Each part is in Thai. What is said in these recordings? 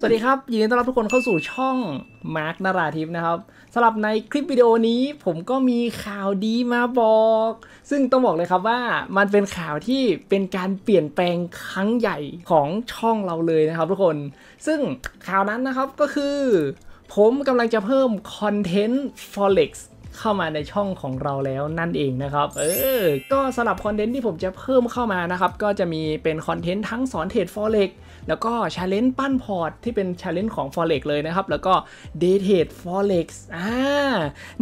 สวัสดีครับ ยินดีต้อนรับทุกคนเข้าสู่ช่อง Mark นาราทิพนะครับสำหรับในคลิปวิดีโอนี้ผมก็มีข่าวดีมาบอก ซึ่งต้องบอกเลยครับว่ามันเป็นข่าวที่เป็นการเปลี่ยนแปลงครั้งใหญ่ของช่องเราเลยนะครับทุกคน ซึ่งข่าวนั้นนะครับก็คือ ผมกำลังจะเพิ่มคอนเทนต์ Forex เข้ามาในช่องของเราแล้วนั่นเองนะครับ เออ ก็สำหรับคอนเทนต์ที่ผมจะเพิ่มเข้ามานะครับ ก็จะมีเป็นคอนเทนต์ทั้งสอนเทรด Forex แล้วก็ challenge ปั้นพอร์ตที่เป็น challenge ของ Forex เลยนะครับ แล้วก็ Day Trade Forex อ่า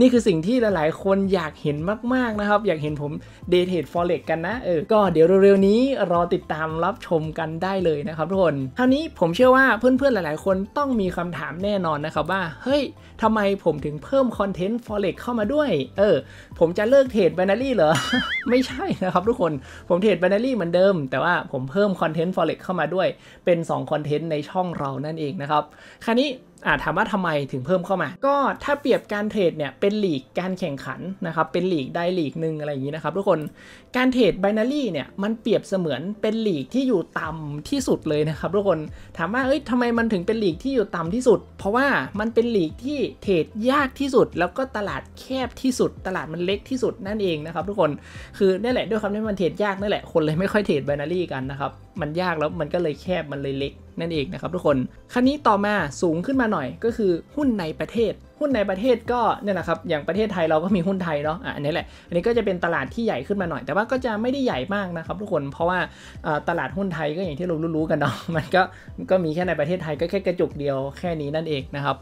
นี่คือสิ่งที่หลาย ๆ คนอยากเห็นมาก ๆ นะครับ อยากเห็นผม Day Trade Forex กันนะ เออ ก็เดี๋ยวเร็ว ๆ นี้รอติดตามรับชมกันได้เลยนะครับทุกคน คราวนี้ผมเชื่อว่าเพื่อน ๆ หลาย ๆ คนต้องมีคำถามแน่นอนนะครับว่า เฮ้ยทำไมผมถึงเพิ่มคอนเทนต์ Forex เข้ามาด้วย เออ ผมจะเลิกเทรด binary เหรอ ไม่ใช่นะครับทุกคน ผมเทรด binary เหมือนเดิม แต่ว่าผมเพิ่มคอนเทนต์ Forex เข้ามาด้วย เป็น2คอนเทนต์ในช่องเรานั่นเองนะครับ คราวนี้ อ่าถามว่าทำไมถึงเพิ่มเข้ามา ก็ถ้าเปรียบการเทรดเนี่ยเป็นหลีกการแข่งขันนะครับเป็นหลีกได้ลีกหนึ่งอะไรอย่างนี้นะครับทุกคนการเทรด binary เนี่ยมันเปรียบเสมือนเป็นหลีกที่อยู่ต่ำที่สุดเลยนะครับทุกคนถามว่าเอ้ยทำไมมันถึงเป็นหลีกที่อยู่ต่ำที่สุด เพราะว่ามันเป็นหลีกที่เทรดยากที่สุด แล้วก็ตลาดแคบที่สุด ตลาดมันเล็กที่สุดนั่นเองนะครับทุกคนคือนี่แหละด้วยความที่มันเทรดยากนั่นแหละคนเลยไม่ค่อยเทรด binary กันนะครับ มันยากแล้วมันก็เลยแคบมันเลยเล็กนั่นเองนะครับทุกคนครานี้ต่อมาสูงขึ้นมาหน่อยก็คือหุ้นในประเทศ หุ้นในประเทศก็เนี่ยนะครับอย่างประเทศไทยเราก็มีหุ้นไทยเนาะอะอันนี้แหละอันนี้ก็จะเป็นตลาดที่ใหญ่ขึ้นมาหน่อย แต่ว่าก็จะไม่ได้ใหญ่มากนะครับทุกคนเพราะว่าตลาดหุ้นไทยก็อย่างที่เรารู้ๆกันเนาะมันก็ก็มีแค่ในประเทศไทยก็แค่กระจุกเดียวแค่นี้นั่นเองนะครับ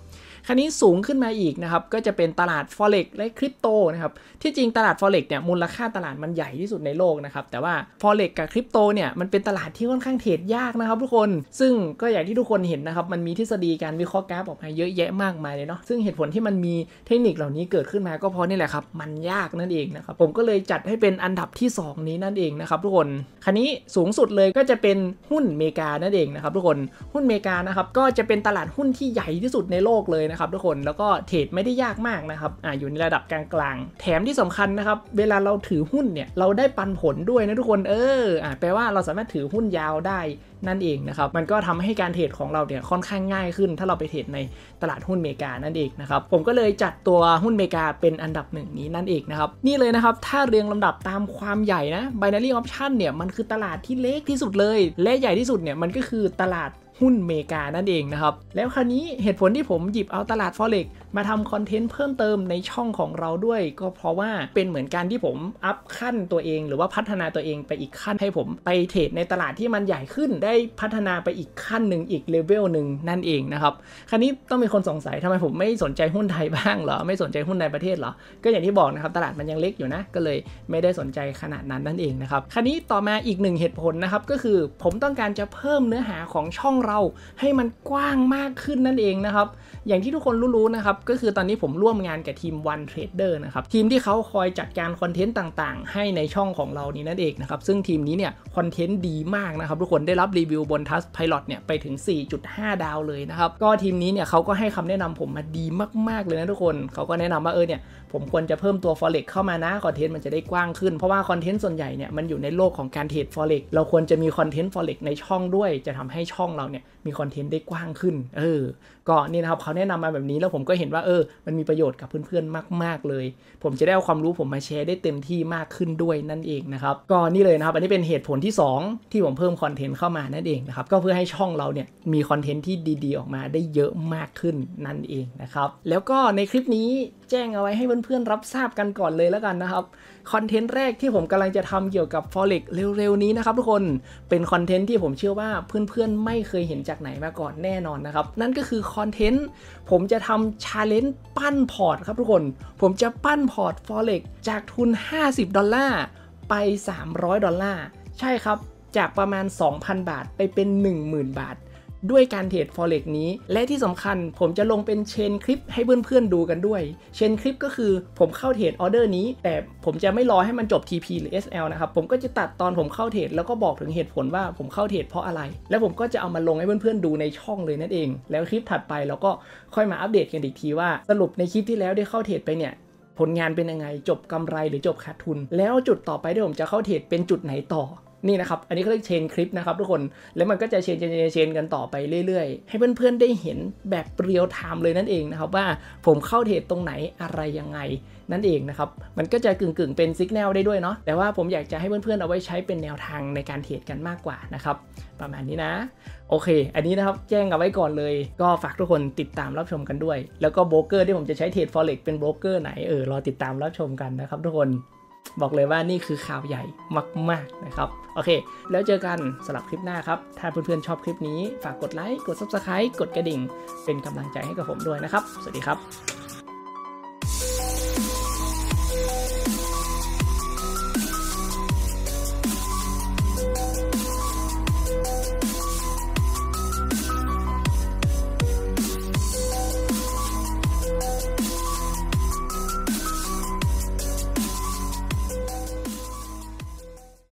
คราวนี้สูงขึ้นมาอีกนะครับ ก็จะเป็นตลาด forex และคริปโตนะครับ ที่จริงตลาด forex เนี่ยมูลค่าตลาดมันใหญ่ที่สุดในโลกนะครับ แต่ว่า forex กับคริปโตเนี่ยมันเป็นตลาดที่ค่อนข้างเทรดยากนะครับทุกคน ซึ่งก็อย่างที่ทุกคนเห็นนะครับ มันมีทฤษฎีการวิเคราะห์กราฟออกมาเยอะแยะมากมายเลยเนาะ ซึ่งเหตุผลที่มันมีเทคนิคเหล่านี้เกิดขึ้นมาก็เพราะนี่แหละครับ มันยากนั่นเองนะครับ ผมก็เลยจัดให้เป็นอันดับที่ 2 นี้นั่นเองนะครับทุกคนคราวนี้สูงสุดเลยก็จะเป็นหุ้นเมกานั่นเองนะครับทุกคน หุ้นเมกานะครับก็จะเป็นตลาดหุ้นที่ใหญ่ที่สุดในโลกเลยนะครับทุกคนแล้วก็เทรดไม่ได้ยากมากนะครับอ่าอยู่ในระดับกลางๆ แถมที่สำคัญนะครับ เวลาเราถือหุ้นเนี่ยเราได้ปันผลด้วยนะทุกคนเอออ่าแปลว่าเราสามารถถือหุ้นยาวได้นั่นเองนะครับ มันก็ทำให้การเทรดของเราเนี่ยค่อนข้างง่ายขึ้น ถ้าเราไปเทรดในตลาดหุ้นเมกานั่นเองนะครับ ผมก็เลยจัดตัวหุ้นเมกาเป็นอันดับหนึ่งนี้นั่นเองนะครับ นี่เลยนะครับ ถ้าเรียงลำดับตามความใหญ่นะ binary option เนี่ยมันคือตลาดที่เล็กที่สุดเลย และใหญ่ที่สุดเนี่ยมันก็คือตลาด หุ้นเมกานั่นเองนะครับ แล้วคราวนี้เหตุผลที่ผมหยิบเอาตลาด Forex มาทำคอนเทนต์เพิ่มเติมในช่องของเราด้วย ก็เพราะว่าเป็นเหมือนการที่ผมอัพขั้นตัวเอง หรือว่าพัฒนาตัวเองไปอีกขั้นให้ผมไปเทรดในตลาดที่มันใหญ่ขึ้นได้พัฒนาไปอีกขั้นหนึ่งอีกเลเวลหนึ่งนั่นเองนะครับคราวนี้ต้องมีคนสงสัยทำไมผมไม่สนใจหุ้นไทยบ้างเหรอไม่สนใจหุ้นในประเทศเหรอก็อย่างที่บอกนะครับตลาดมันยังเล็กอยู่นะก็เลยไม่ได้สนใจขนาดนั้นนั่นเองนะครับคราวนี้ต่อมาอีกหนึ่งเหตุผลนะครับก็คือผมต้องการจะเพิ่มเนื้อหาของช่องเราให้มันกว้างมากขึ้นนั่นเองนะครับ อย่างที่ทุกคนรู้ๆนะครับ ก็คือตอนนี้ผมร่วมงานกับทีม One Trader นะครับ ทีมที่เขาคอยจัดการคอนเทนต์ต่างๆ ให้ในช่องของเรานี้นั่นเองนะครับ ซึ่งทีมนี้เนี่ยคอนเทนต์ดีมากนะครับ ทุกคนได้รับรีวิวบน Trustpilot เนี่ยไปถึง 4.5 ดาวเลยนะครับ ก็ทีมนี้เนี่ยเขาก็ให้คำแนะนำผมมาดีมากๆเลยนะทุกคนเขาก็แนะนำว่าเออเนี่ยผมควรจะเพิ่มตัว forex เข้ามานะคอนเทนต์มันจะได้กว้างขึ้นเพราะว่าคอนเทนต์ส่วนใหญ่เนี่ยมันอยู่ในโลกของการเทรด forex เราควรจะมีคอนเทนต์ forex ในช่องด้วยจะทำให้ช่องเราเนี่ยมีคอนเทนต์ได้กว้างขึ้น เออ ก็นี่นะครับเขาแนะนำมาแบบนี้แล้วผมก็เห็นว่าเออ มันมีประโยชน์กับเพื่อนๆมาก ๆเลย ผมจะได้เอาความรู้ผมมาแชร์ได้เต็มที่มากขึ้นด้วยนั่นเองนะครับก็นี่เลยนะครับ อันนี้เป็นเหตุผลที่ 2 ที่ผมเพิ่มคอนเทนต์เข้ามานั่นเองนะครับก็เพื่อให้ช่องเราเนี่ยมีคอนเทนต์ที่ดีๆ ออกมาได้เยอะมากขึ้นนั่นเองนะครับแล้วก็ในคลิปนี้แจ้งเอาไว้ให้เพื่อนๆรับทราบกันก่อนเลยแล้วกันนะครับคอนเทนต์แรกที่ผมกำลังจะทำเกี่ยวกับ forex เร็วๆนี้นะครับทุกคนเป็นคอนเทนต์ที่ผมเชื่อว่าเพื่อนๆไม่เคยเห็นจากไหนมาก่อนแน่นอนนะครับ นั่นก็คือคอนเทนต์ผมจะทำ challenge ปั้นพอร์ตครับทุกคน ผมจะปั้นพอร์ต forex จากทุน 50 ดอลลาร์ไป 300 ดอลลาร์ใช่ครับจากประมาณ 2,000 บาทไปเป็น 10,000 บาท ด้วยการเทรด forex นี้ และที่สำคัญผมจะลงเป็น chain คลิปให้เพื่อนๆดูกันด้วย chain คลิปก็คือผมเข้าเทรดออเดอร์นี้ แต่ผมจะไม่รอให้มันจบ TP หรือ SL นะครับ ผมก็จะตัดตอนผมเข้าเทรดแล้วก็บอกถึงเหตุผลว่าผมเข้าเทรดเพราะอะไร แล้วผมก็จะเอามาลงให้เพื่อนๆดูในช่องเลยนั่นเอง แล้วคลิปถัดไปเราก็ค่อยมาอัปเดตกันอีกทีว่าสรุปในคลิปที่แล้วได้เข้าเทรดไปเนี่ยผลงานเป็นยังไง จบกำไรหรือจบขาดทุน แล้วจุดต่อไปที่ผมจะเข้าเทรดเป็นจุดไหนต่อ นี่นะครับ อันนี้เขาเรียก chain คลิปนะครับทุกคน แล้วมันก็จะ chain chain chain กันต่อไปเรื่อยๆ ให้เพื่อนๆได้เห็นแบบเรียลไทม์เลยนั่นเองนะครับว่าผมเข้าเทรดตรงไหนอะไรยังไงนั่นเองนะครับ มันก็จะกึ่งๆเป็นสัญญาณได้ด้วยเนาะ แต่ว่าผมอยากจะให้เพื่อนๆเอาไว้ใช้เป็นแนวทางในการเทรดกันมากกว่านะครับ ประมาณนี้นะ โอเค อันนี้นะครับแจ้งเอาไว้ก่อนเลย ก็ฝากทุกคนติดตามรับชมกันด้วย แล้วก็โบรกเกอร์ที่ผมจะใช้เทรด forex เป็นโบรกเกอร์ไหนเออรอติดตามรับชมกันนะครับทุกคน บอกเลยว่านี่คือข่าวใหญ่มากๆนะครับ โอเค แล้วเจอกันสำหรับคลิปหน้าครับ ถ้าเพื่อนๆชอบคลิปนี้ ฝากกดไลค์ กด subscribe กดกระดิ่ง เป็นกำลังใจให้กับผมด้วยนะครับ สวัสดีครับ